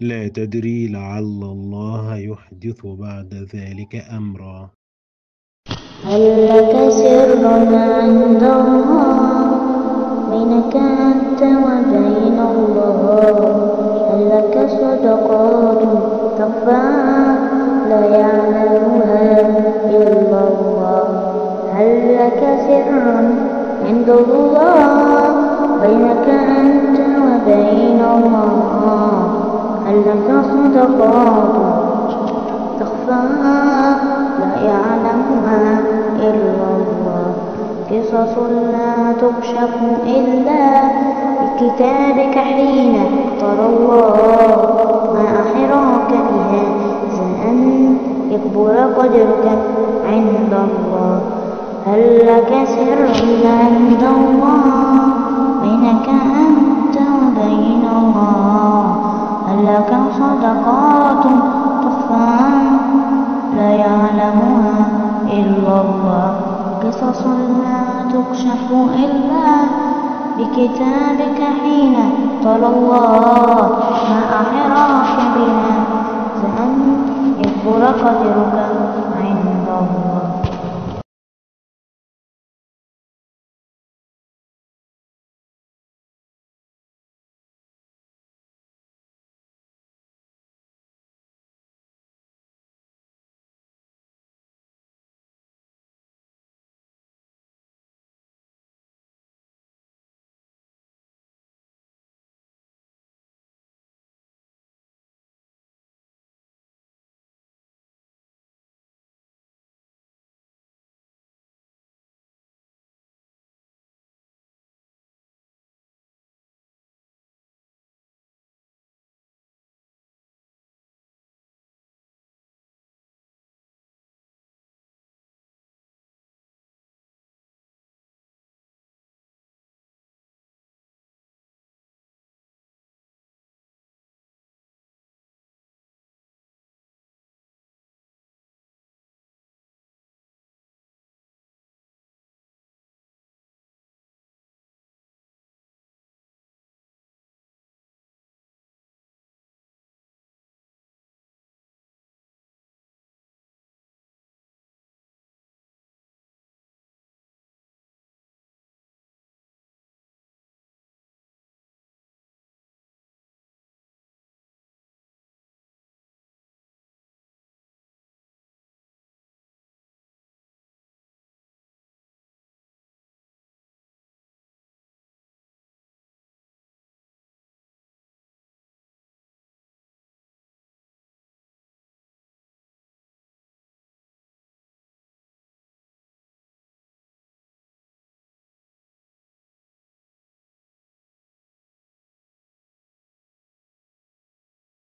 لا تدري لعل الله يحدث بعد ذلك أمرا. هل لك سر عند الله؟ بينك أنت وبين الله. هل لك صدقات تخفى؟ لا يعلمها إلا الله. هل لك سر عند الله؟ بينك أنت وبين الله. هل لك صدقات تخفى لا يعلمها إلا الله. قصص لا تكشف إلا بكتابك حين ترى الله ما أحراك بها أن يكبر قدرك عند الله. هل لك سر عند الله؟ قصص لا تكشف إلا بكتابك حين طلى الله ما أحراك بنا فأن يكبر قدرك.